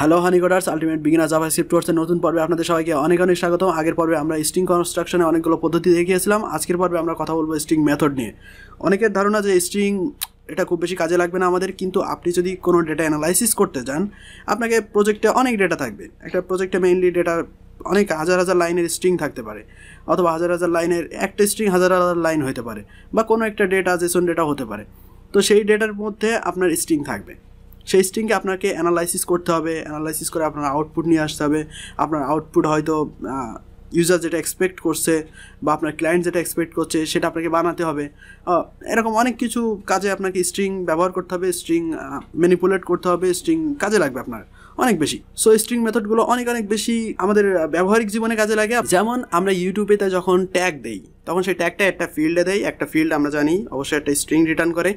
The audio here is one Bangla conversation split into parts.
Hello honey coders ultimate beginner JavaScript কোর্সের নতুন পর্বে আপনাদের সবাইকে অনেক অনেক স্বাগতম। আগের পর্বে আমরা স্ট্রিং কনস্ট্রাকশনে অনেকগুলো পদ্ধতি দেখিয়েছিলাম। আজকের পর্বে আমরা কথা বলব স্ট্রিং মেথড নিয়ে। অনেকের ধারণা যে স্ট্রিং এটা খুব বেশি কাজে লাগবে না আমাদের, কিন্তু আপনি যদি কোনো ডেটা অ্যানালাইসিস করতে যান, আপনাকে প্রজেক্টে অনেক ডেটা থাকবে। একটা প্রজেক্টে মেইনলি ডেটা অনেক হাজার হাজার লাইনের স্ট্রিং থাকতে পারে, অথবা হাজার হাজার লাইনের একটা স্ট্রিং হাজার হাজার লাইন হতে পারে, বা কোনো একটা ডেটা জেসন ডেটা হতে পারে। তো সেই ডেটার মধ্যে আপনার স্ট্রিং থাকবে। সেই স্ট্রিংকে আপনাকে অ্যানালাইসিস করতে হবে অ্যানালাইসিস করে আপনার আউটপুট নিয়ে আসতে হবে। আপনার আউটপুট হয়তো ইউজার যেটা এক্সপেক্ট করছে বা আপনার ক্লায়েন্ট যেটা এক্সপেক্ট করছে, সেটা আপনাকে বানাতে হবে। এরকম অনেক কিছু কাজে আপনাকে স্ট্রিং ব্যবহার করতে হবে স্ট্রিং ম্যানিপুলেট করতে হবে স্ট্রিং কাজে লাগবে আপনার। অনেক বেশি। সো স্ট্রিং মেথডগুলো অনেক অনেক বেশি আমাদের ব্যবহারিক জীবনে কাজে লাগে। যেমন আমরা ইউটিউবেতে যখন ট্যাগ দেই, তখন সেই ট্যাগটা একটা ফিল্ডে দেয় একটা ফিল্ড আমরা জানি, অবশ্যই একটা স্ট্রিং রিটার্ন করে।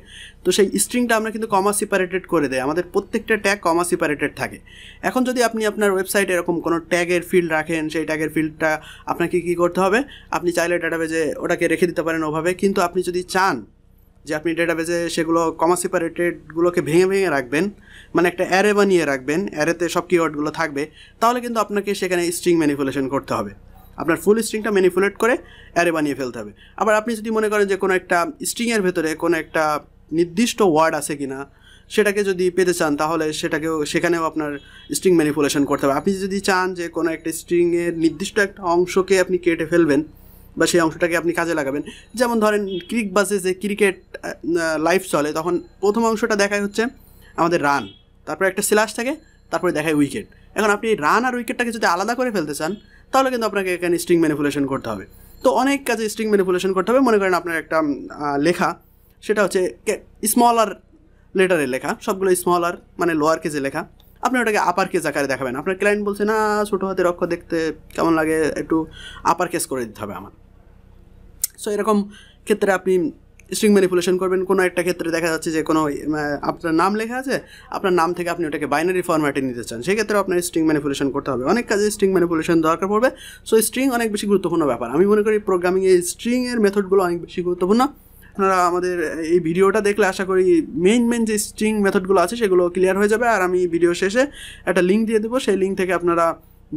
তো সেই স্ট্রিংটা আমরা কিন্তু কমা সিপারেটেড করে দেয় আমাদের প্রত্যেকটা ট্যাগ কমা সিপারেটেড থাকে। এখন যদি আপনি আপনার ওয়েবসাইটে এরকম কোনো ট্যাগের ফিল্ড রাখেন, সেই ট্যাগের ফিল্ডটা আপনাকে কী করতে হবে? আপনি চাইলে ডাটাবেজে ওটাকে রেখে দিতে পারেন ওভাবে। কিন্তু আপনি যদি চান যে আপনি ডেটাবেজে সেগুলো কমা সিপারেটেডগুলোকে ভেঙে ভেঙে রাখবেন মানে একটা অ্যারে বানিয়ে রাখবেন অ্যারেতে সব কিওয়ার্ডগুলো থাকবে, তাহলে কিন্তু আপনাকে সেখানে স্ট্রিং ম্যানিপুলেশন করতে হবে। আপনার ফুল স্ট্রিংটা ম্যানিপুলেট করে অ্যারে বানিয়ে ফেলতে হবে। আবার আপনি যদি মনে করেন যে কোনো একটা স্ট্রিংয়ের ভেতরে কোনো একটা নির্দিষ্ট ওয়ার্ড আছে কি না সেটাকে যদি পেতে চান, তাহলে সেটাকেও, সেখানেও আপনার স্ট্রিং ম্যানিপুলেশন করতে হবে। আপনি যদি চান যে কোনো একটা স্ট্রিংয়ের নির্দিষ্ট একটা অংশকে আপনি কেটে ফেলবেন বা সেই অংশটাকে আপনি কাজে লাগাবেন। যেমন ধরেন ক্রিক বাসে যে ক্রিকেট লাইফ চলে, তখন প্রথম অংশটা দেখায় হচ্ছে আমাদের রান তারপরে একটা স্ল্যাশ থাকে, তারপরে দেখায় উইকেট এখন আপনি রান আর উইকেটটাকে যদি আলাদা করে ফেলতে চান, তাহলে কিন্তু আপনাকে এখানে স্ট্রিং ম্যানিপুলেশন করতে হবে। তো অনেক কাজে স্ট্রিং ম্যানিপুলেশন করতে হবে। মনে করেন আপনার একটা লেখা, সেটা হচ্ছে স্মলার লেটারের লেখা, সবগুলো স্মলার মানে লোয়ার কেজে লেখা। আপনি ওটাকে আপার কেস আকারে দেখাবেন। আপনার ক্লায়েন্ট বলছে, না, ছোটো হাতের অক্ষর দেখতে কেমন লাগে, একটু আপার কেস করে দিতে হবে আমার। সো এরকম ক্ষেত্রে আপনি স্ট্রিং ম্যানিপুলেশন করবেন। কোনো একটা ক্ষেত্রে দেখা যাচ্ছে যে কোনো আপনার নাম লেখা আছে, আপনার নাম থেকে আপনি ওটাকে বাইনারি ফরম্যাটে নিতে চান। সেক্ষেত্রে আপনার স্ট্রিং ম্যানিপুলেশন করতে হবে। অনেক কাজে স্ট্রিং ম্যানিপুলেশন দরকার পড়বে। সো স্ট্রিং অনেক বেশি গুরুত্বপূর্ণ ব্যাপার। আমি মনে করি প্রোগ্রামিংয়ে স্ট্রিংয়ের মেথডগুলো অনেক বেশি গুরুত্বপূর্ণ। আপনারা আমাদের এই ভিডিওটা দেখলে আশা করি মেইন মেইন যে স্ট্রিং মেথডগুলো আছে, সেগুলো ক্লিয়ার হয়ে যাবে। আর আমি ভিডিও শেষে একটা লিঙ্ক দিয়ে দেবো। সেই লিঙ্ক থেকে আপনারা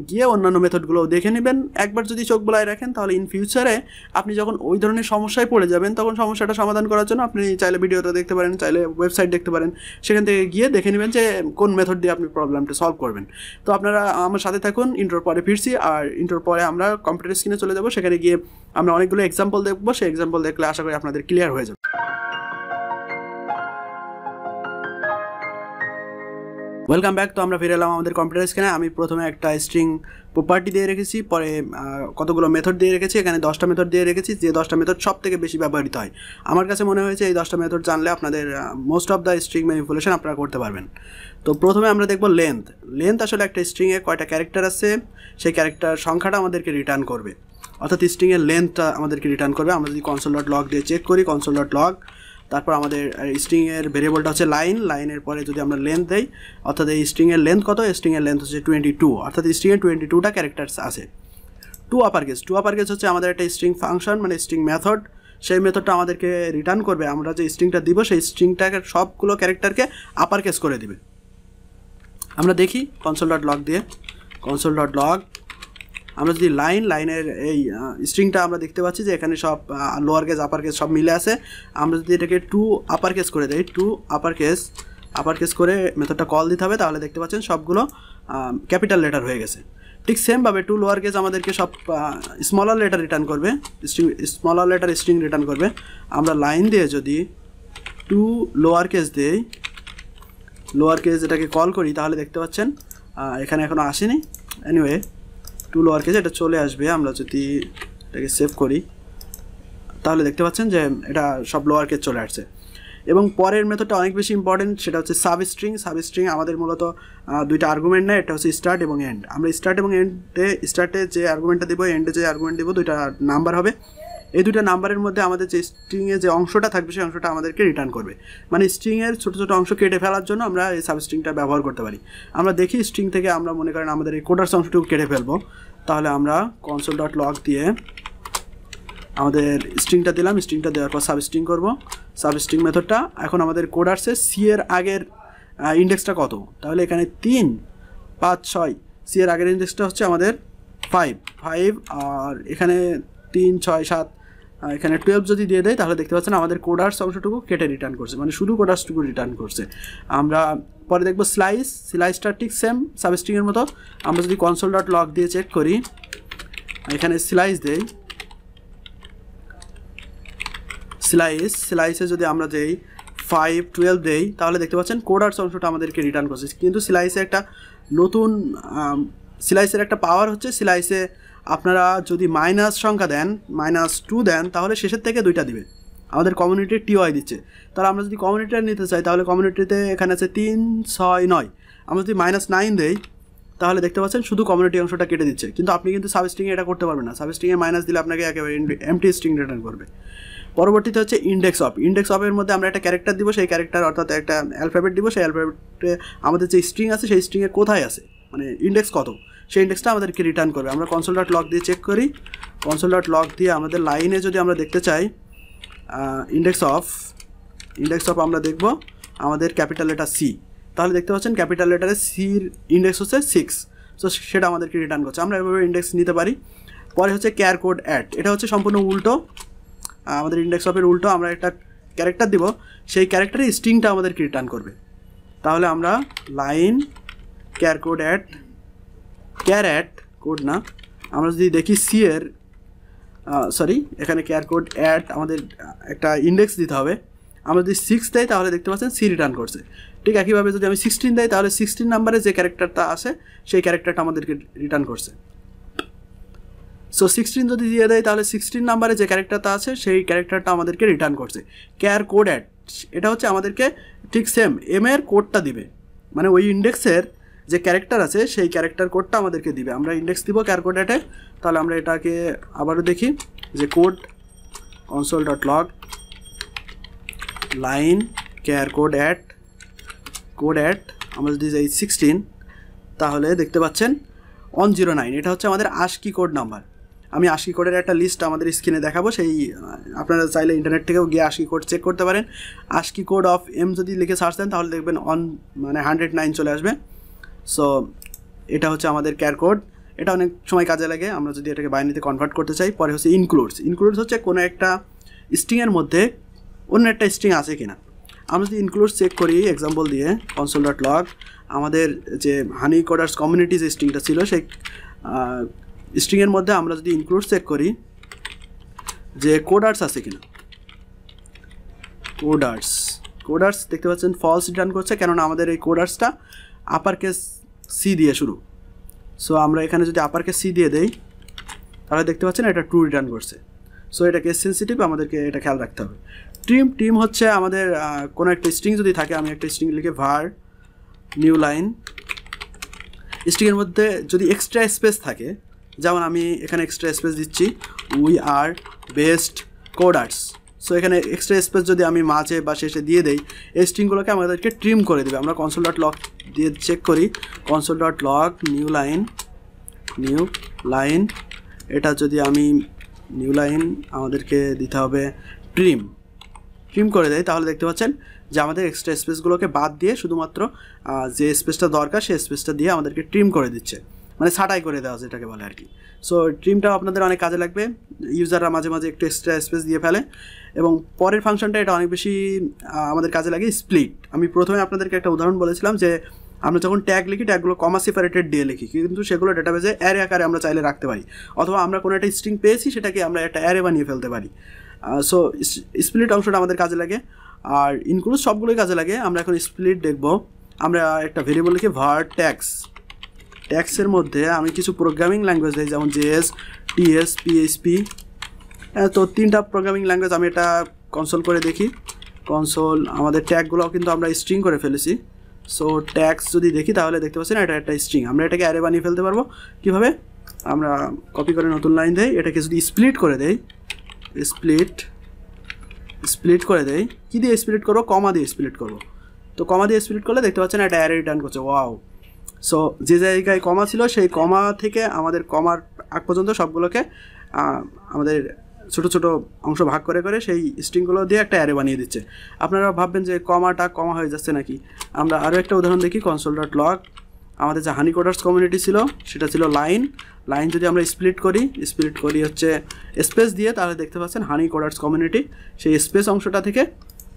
গিয়ে অন্যান্য মেথডগুলোও দেখে নেবেন। একবার যদি চোখ বলায় রাখেন, তাহলে ইন ফিউচারে আপনি যখন ওই ধরনের সমস্যায় পড়ে যাবেন, তখন সমস্যাটা সমাধান করার জন্য আপনি চাইলে ভিডিওটা দেখতে পারেন, চাইলে ওয়েবসাইট দেখতে পারেন। সেখান থেকে গিয়ে দেখে নেবেন যে কোন মেথড দিয়ে আপনি প্রবলেমটা সলভ করবেন। তো আপনারা আমার সাথে থাকুন ইন্টোর পরে ফিরছি, আর ইন্টোর পরে আমরা কম্পিউটার স্ক্রিনে চলে যাব। সেখানে গিয়ে আমরা অনেকগুলো এক্সাম্পল দেখব। সেই এক্সাম্পল দেখলে আশা করি আপনাদের ক্লিয়ার হয়ে যাবে। ওয়েলকাম ব্যাক তো আমরা ফিরে এলাম আমাদের কম্পিউটার স্ক্রিনে আমি প্রথমে একটা স্ট্রিং প্রপার্টি দিয়ে রেখেছি, পরে কতগুলো মেথড দিয়ে রেখেছি, এখানে দশটা মেথড দিয়ে রেখেছি, যে দশটা মেথড সব থেকে বেশি ব্যবহৃত হয়। আমার কাছে মনে হয়েছে এই দশটা মেথড জানলে আপনাদের most of the string manipulation আপনারা করতে পারবেন। তো প্রথমে আমরা দেখব লেন্থ লেন্থ আসলে একটা স্ট্রিংয়ে কয়টা ক্যারেক্টার আছে, সেই ক্যারেক্টার সংখ্যাটা আমাদেরকে রিটার্ন করবে। অর্থাৎ স্ট্রিংয়ের লেন্থটা আমাদেরকে রিটার্ন করবে। আমরা যদি কনসোল ডট লগ দিয়ে চেক করি কনসোল ডট লগ তারপর আমাদের স্ট্রিংয়ের ভেরিয়েবলটা হচ্ছে লাইন লাইনের পরে যদি আমরা লেন্থ দেই, অর্থাৎ এই স্ট্রিংয়ের লেন্থ কত? স্ট্রিংয়ের লেন্থ হচ্ছে টোয়েন্টি টু অর্থাৎ স্ট্রিংয়ের টোয়েন্টি টুটা ক্যারেক্টার্স আছে। To upper case to upper case হচ্ছে আমাদের একটা স্ট্রিং ফাংশন মানে স্ট্রিং মেথড সেই মেথডটা আমাদেরকে রিটার্ন করবে, আমরা যে স্ট্রিংটা দিব, সেই স্ট্রিংটাকে সবগুলো ক্যারেক্টারকে আপার কেস করে দিবে। আমরা দেখি কনসোল ডট লগ দিয়ে কনসোল ডট লগ আমরা যদি লাইন লাইনের এই স্ট্রিংটা আমরা দেখতে পাচ্ছি যে এখানে সব লোয়ার কেস আপার কেস সব মিলে আছে। আমরা যদি এটাকে টু আপার কেস করে দেই to upper case upper case করে মেথডটা কল দিতে হবে, তাহলে দেখতে পাচ্ছেন সবগুলো ক্যাপিটাল লেটার হয়ে গেছে। ঠিক সেমভাবে টু লোয়ার কেস আমাদেরকে সব স্মলার লেটার রিটার্ন করবে string smaller letter string return করবে। আমরা লাইন দিয়ে যদি টু লোয়ার কেস দেই লোয়ার কেস এটাকে কল করি, তাহলে দেখতে পাচ্ছেন এখানে এখনও আসেনি। এনিওয়ে টু লোয়ার কেস এটা চলে আসবে, আমরা যদি এটাকে সেভ করি, তাহলে দেখতে পাচ্ছেন যে এটা সব লোয়ার কেস চলে আসছে। এবং পরের মেথডটা অনেক বেশি ইম্পর্টেন্ট সেটা হচ্ছে সাব স্ট্রিং সাব স্ট্রিং আমাদের মূলত দুইটা আর্গুমেন্ট নেয় এটা হচ্ছে স্টার্ট এবং এন্ড আমরা স্টার্ট এবং এন্ডে স্টার্টে যে আর্গুমেন্টটা দেবো এন্ডে যে আর্গুমেন্ট দেবো, দুইটা নাম্বার হবে। এই দুটো নাম্বারের মধ্যে আমাদের যে স্ট্রিংয়ে যে অংশটা থাকবে, সেই অংশটা আমাদেরকে রিটার্ন করবে। মানে স্ট্রিংয়ের ছোটো ছোটো অংশ কেটে ফেলার জন্য আমরা এই সাব স্ট্রিংটা ব্যবহার করতে পারি। আমরা দেখি স্ট্রিং থেকে আমরা মনে করেন আমাদের এই কোডার্স অংশটুকু কেটে ফেলব। তাহলে আমরা কনসোল ডট লগ দিয়ে আমাদের স্ট্রিংটা দিলাম। স্ট্রিংটা দেওয়ার পর সাব স্ট্রিং করব। সাব স্ট্রিং মেথডটা এখন আমাদের কোড আসছে সি এর আগের ইন্ডেক্সটা কত? তাহলে এখানে তিন, পাঁচ, ছয় সি এর আগের ইন্ডেক্সটা হচ্ছে আমাদের ফাইভ ফাইভ আর এখানে তিন, ছয়, সাত এখানে টুয়েলভ যদি দিয়ে দেয়, তাহলে দেখতে পাচ্ছেন আমাদের কোডার্স অংশটুকু কেটে রিটার্ন করছে। মানে শুধু কোডার্সটুকু রিটার্ন করছে। আমরা পরে দেখব স্লাইস স্লাইসটা ঠিক সেম সাবস্ট্রিংয়ের মতো। আমরা যদি কনসোল ডট লক দিয়ে চেক করি, এখানে স্লাইস দেই। স্লাইস স্লাইসে যদি আমরা দেই ফাইভ টুয়েলভ দেই, তাহলে দেখতে পাচ্ছেন কোডার্স অংশটা আমাদেরকে রিটার্ন করছে। কিন্তু সিলাইসে একটা নতুন সিলাইসের একটা পাওয়ার হচ্ছে। সিলাইসে আপনারা যদি মাইনাস সংখ্যা দেন মাইনাস টু দেন, তাহলে শেষের থেকে দুইটা দিবে। আমাদের কমিউনিটির টিওয়াই দিচ্ছে। তাহলে আমরা যদি কমিউনিটিটা নিতে চাই, তাহলে কমিউনিটিতে এখানে আছে তিন, ছয়, নয়। আমরা যদি মাইনাস নাইন দেই, তাহলে দেখতে পাচ্ছেন শুধু কমিউনিটি অংশটা কেটে দিচ্ছে। কিন্তু আপনি কিন্তু সাবস্ট্রিংয়ে এটা করতে পারবেন না। সাবস্ট্রিংয়ে মাইনাস দিলে আপনাকে একেবারে এমটি স্ট্রিং রিটার্ন করবে। পরবর্তীতে হচ্ছে ইন্ডেক্স অফ ইন্ডেক্স অফের মধ্যে আমরা একটা ক্যারেক্টার দিব, সেই ক্যারেক্টার অর্থাৎ একটা অ্যালফাবেট দিব, সেই অ্যালফাবেটে আমাদের যে স্ট্রিং আছে, সেই স্ট্রিংয়ে কোথায় আছে? মানে ইন্ডেক্স কত? সেই ইন্ডেক্সটা আমাদেরকে রিটার্ন করবে। আমরা কনসোল ডট লক দিয়ে চেক করি। কনসোল ডট লক দিয়ে আমাদের লাইনে যদি আমরা দেখতে চাই ইন্ডেক্স অফ ইন্ডেক্স অফ আমরা দেখব আমাদের ক্যাপিটাল লেটার সি তাহলে দেখতে পাচ্ছেন ক্যাপিটাল লেটারে সির ইন্ডেক্স হচ্ছে সিক্স সো সেটা আমাদেরকে রিটার্ন করছে। আমরা এভাবে ইন্ডেক্স নিতে পারি। পরে হচ্ছে কেয়ার কোড অ্যাড এটা হচ্ছে সম্পূর্ণ উল্টো। আমাদের ইন্ডেক্স অফের উল্টো আমরা একটা ক্যারেক্টার দিব। সেই ক্যারেক্টারের স্ট্রিংটা আমাদেরকে রিটার্ন করবে। তাহলে আমরা line char code at char at code না। আমরা যদি দেখি সি এর সরি এখানে কেয়ার কোড অ্যাড আমাদের একটা ইন্ডেক্স দিতে হবে। আমরা যদি সিক্স দেয় তাহলে দেখতে পাচ্ছেন সি রিটার্ন করছে। ঠিক একইভাবে যদি আমি সিক্সটিন দেয় তাহলে সিক্সটিন নাম্বারে যে ক্যারেক্টারটা আসে, সেই ক্যারেক্টারটা আমাদেরকে রিটার্ন করছে। সো সিক্সটিন যদি দিয়ে দেয় তাহলে সিক্সটিন নাম্বারে যে ক্যারেক্টারটা আছে, সেই ক্যারেক্টারটা আমাদেরকে রিটার্ন করছে। কেয়ার কোড অ্যাড এটা হচ্ছে আমাদেরকে ঠিক সেম এম এর কোডটা দিবে। মানে ওই ইন্ডেক্সের যে ক্যারেক্টার আছে, সেই ক্যারেক্টার কোডটা আমাদেরকে দিবে। আমরা ইন্ডেক্স দিব ক্যার কোড অ্যাটে তাহলে আমরা এটাকে আবারও দেখি যে code console dot log line char code at code at আমরা যদি যাই সিক্সটিন তাহলে দেখতে পাচ্ছেন ওয়ান জিরো নাইন এটা হচ্ছে আমাদের আশকি কোড নাম্বার আমি আশকি কোডের একটা লিস্ট আমাদের স্ক্রিনে দেখাবো, সেই, আপনারা চাইলে ইন্টারনেট থেকেও গিয়ে আশকি কোড চেক করতে পারেন। আশকি কোড অফ এম যদি লিখে সার্চ দেন, তাহলে দেখবেন অন মানে হান্ড্রেড নাইন চলে আসবে। সো এটা হচ্ছে আমাদের ক্যার কোড এটা অনেক সময় কাজে লাগে। আমরা যদি এটাকে বাইনারিতে কনভার্ট করতে চাই, পরে হচ্ছে ইনক্লুডস ইনক্লুডস হচ্ছে কোনো একটা স্ট্রিংয়ের মধ্যে অন্য একটা স্ট্রিং আছে কিনা। আমরা যদি ইনক্লুড চেক করি এক্সাম্পল দিয়ে কনসোল ডট লগ আমাদের যে হানি কোডার্স কমিউনিটি যে স্ট্রিংটা ছিল, সেই স্ট্রিংয়ের মধ্যে আমরা যদি ইনক্লুড চেক করি, যে কোডার্স আছে কিনা। কোডার্স কোডার্স দেখতে পাচ্ছেন ফলস রিটার্ন করছে, কেননা আমাদের এই কোডার্সটা আপার কেস সি দিয়ে শুরু। সো আমরা এখানে যদি আপার কেস সি দিয়ে দেই, তাহলে দেখতে পাচ্ছেন এটা ট্রু রিটার্ন করছে। সো এটা কেস সেন্সিটিভ আমাদেরকে এটা খেয়াল রাখতে হবে। টিম টিম হচ্ছে আমাদের কোনো একটা স্ট্রিং যদি থাকে, আমি একটা স্ট্রিং লিখে ভার নিউ লাইন স্ট্রিংয়ের মধ্যে যদি এক্সট্রা স্পেস থাকে, যেমন আমি এখানে এক্সট্রা স্পেস দিচ্ছি we are best coders so এখানে এক্সট্রা স্পেস যদি আমি মাঝে বা শেষে দিয়ে দেই, এই স্ট্রিংগুলোকে আমাদেরকে ট্রিম করে দেবে। আমরা কনসোল ডট লক দিয়ে চেক করি। Console dot log new line new line এটা যদি আমি নিউ লাইন আমাদেরকে দিতে হবে ট্রিম ট্রিম করে দেয় তাহলে দেখতে পাচ্ছেন যে আমাদের এক্সট্রা স্পেসগুলোকে বাদ দিয়ে শুধুমাত্র যে স্পেসটা দরকার, সেই স্পেসটা দিয়ে আমাদেরকে ট্রিম করে দিচ্ছে। মানে ছাটাই করে দেওয়া যেটাকে বলে আর কি। সো ট্রিমটাও আপনাদের অনেক কাজে লাগবে। ইউজাররা মাঝে মাঝে একটু এক্সট্রা স্পেস দিয়ে ফেলে। এবং পরের ফাংশনটা এটা অনেক বেশি আমাদের কাজে লাগে স্প্লিট আমি প্রথমে আপনাদেরকে একটা উদাহরণ বলেছিলাম যে, আমরা যখন ট্যাগ লিখি ট্যাগগুলো কমা সেপারেটেড দিয়ে লিখি। কিন্তু সেগুলো ডেটাবেজে অ্যারে আকারে আমরা চাইলে রাখতে পারি। অথবা আমরা কোনো একটা স্ট্রিং পেয়েছি, সেটাকে আমরা একটা অ্যারে বানিয়ে ফেলতে পারি। সো স্প্লিট অংশটা আমাদের কাজে লাগে। আর ইনক্লুড সবগুলোই কাজে লাগে। আমরা এখন স্প্লিট দেখব। আমরা একটা ভেরিয়েবল লিখি ভার ট্যাক্স ট্যাক্সের মধ্যে আমি কিছু প্রোগ্রামিং ল্যাঙ্গুয়েজ দিই, যেমন জেএস টিএস পিএইচপি তো তিনটা প্রোগ্রামিং ল্যাঙ্গুয়েজ আমি এটা কনসোল করে দেখি। কনসোল আমাদের ট্যাগগুলো কিন্তু আমরা স্ট্রিং করে ফেলেছি। সো ট্যাক্স যদি দেখি, তাহলে দেখতে পাচ্ছি না এটা একটা স্ট্রিং আমরা এটাকে অ্যারে বানিয়ে ফেলতে পারব। কীভাবে? আমরা কপি করে নতুন লাইন দেই। এটাকে যদি স্প্লিট করে দেই স্প্লিট স্প্লিট করে দেই, কী দিয়ে স্প্লিট করব? কমা দিয়ে স্প্লিট করব। তো কমা দিয়ে স্প্লিট করলে দেখতে পাচ্ছেন একটা অ্যারে রিটার্ন করছে। ওয়াও সো যে জায়গায় কমা ছিল, সেই কমা থেকে আমাদের কমার আগ পর্যন্ত সবগুলোকে আমাদের ছোটো ছোটো অংশ ভাগ করে করে সেই স্ট্রিংগুলো দিয়ে একটা অ্যারে বানিয়ে দিচ্ছে। আপনারা ভাববেন যে কমাটা কমা হয়ে যাচ্ছে নাকি? আমরা আরও একটা উদাহরণ দেখি কনসোল ডট লগ আমাদের যে হানি কোডার্স কমিউনিটি ছিল, সেটা ছিল লাইন লাইন যদি আমরা স্প্লিট করি স্প্লিট করি হচ্ছে স্পেস দিয়ে, তাহলে দেখতে পাচ্ছেন হানি কোডার্স কমিউনিটি সেই স্পেস অংশটা থেকে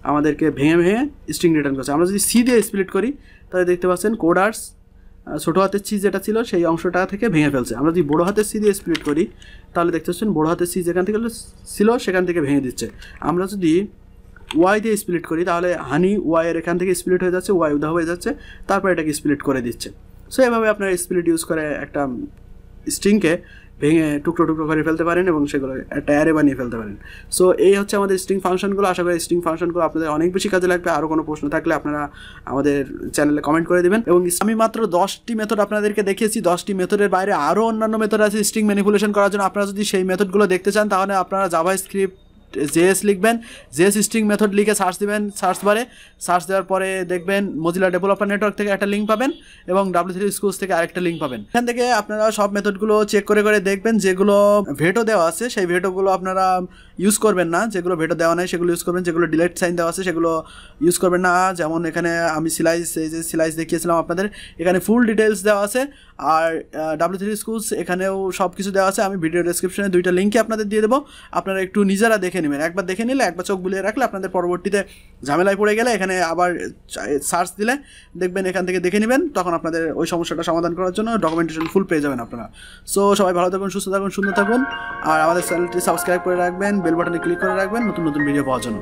আমাদেরকে ভেঙে ভেঙে স্ট্রিং রিটার্ন করছে। আমরা যদি সি দিয়ে স্প্লিট করি, তাহলে দেখতে পাচ্ছেন কোডার্স ছোটো হাতের সি যেটা ছিল, সেই অংশটা থেকে ভেঙে ফেলছে। আমরা যদি বড়ো হাতের সি দিয়ে স্প্লিট করি, তাহলে দেখতে পাচ্ছেন বড়ো হাতের সি যেখান থেকে ছিল, সেখান থেকে ভেঙে দিচ্ছে। আমরা যদি ওয়াই দিয়ে স্প্লিট করি, তাহলে হানি ওয়াইয়ের এখান থেকে স্প্লিট হয়ে যাচ্ছে ওয়াই উদা হয়ে যাচ্ছে, তারপর এটাকে স্প্লিট করে দিচ্ছে। সো এভাবে আপনারা স্প্লিট ইউজ করে একটা স্ট্রিংকে ভেঙে টুকরো টুকরো করে ফেলতে পারেন এবং সেগুলো একটা অ্যারে বানিয়ে ফেলতে পারেন। সো এই হচ্ছে আমাদের স্ট্রিং ফাংশনগুলো আশা করি স্ট্রিং ফাংশনগুলো আপনাদের অনেক বেশি কাজে লাগবে। আরও কোনো প্রশ্ন থাকলে আপনারা আমাদের চ্যানেলে কমেন্ট করে দেবেন। এবং আমি মাত্র দশটি মেথড আপনাদেরকে দেখিয়েছি। দশটি মেথডের বাইরে আরও অন্যান্য মেথড আছে স্ট্রিং ম্যানিপুলেশন করার জন্য। আপনারা যদি সেই মেথডগুলো দেখতে চান, তাহলে আপনারা জাভা স্ক্রিপ্ট জেএস লিখবেন, জেএস স্ট্রিং মেথড লিখে সার্চ দেবেন সার্চ বারে। সার্চ দেওয়ার পরে দেখবেন মজিলা ডেভেলপার নেটওয়ার্ক থেকে একটা লিঙ্ক পাবেন এবং ডাব্লিউ থ্রি স্কুলস থেকে আরেকটা লিঙ্ক পাবেন। এখান থেকে আপনারা সব মেথডগুলো চেক করে করে দেখবেন, যেগুলো ভেটো দেওয়া আছে, সেই ভেটোগুলো আপনারা ইউজ করবেন না। যেগুলো ভেটো দেওয়া নেই, সেগুলো ইউজ করবেন, যেগুলো ডিলেট সাইন দেওয়া আছে, সেগুলো ইউজ করবেন না। যেমন এখানে আমি সিলাইস এই যে সিলাইস দেখিয়েছিলাম আপনাদের, এখানে ফুল ডিটেলস দেওয়া আছে। আর ডাব্লিউ থ্রি স্কুলস এখানেও সব কিছু দেওয়া আছে। আমি ভিডিও ডেসক্রিপশনে দুইটা লিঙ্কে আপনাদের দিয়ে দেবো। আপনারা একটু নিজেরা দেখে নেবেন। একবার দেখে নিলে, একবার চোখ বুলিয়ে রাখলে আপনাদের পরবর্তীতে ঝামেলায় পড়ে গেলে এখানে আবার সার্চ দিলে দেখবেন, এখান থেকে দেখে নেবেন। তখন আপনাদের ওই সমস্যাটা সমাধান করার জন্য ডকুমেন্টেশন ফুল পেয়ে যাবেন আপনারা। সো সবাই ভালো থাকুন, সুস্থ থাকুন, সুন্দর থাকুন। আর আমাদের চ্যানেলটি সাবস্ক্রাইব করে রাখবেন বেল বাটনে ক্লিক করে রাখবেন, নতুন নতুন ভিডিও পাওয়ার জন্য।